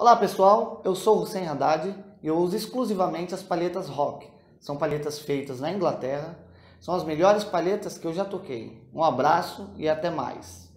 Olá pessoal, eu sou o Hussein Haddad e eu uso exclusivamente as palhetas rock. São palhetas feitas na Inglaterra, são as melhores palhetas que eu já toquei. Um abraço e até mais.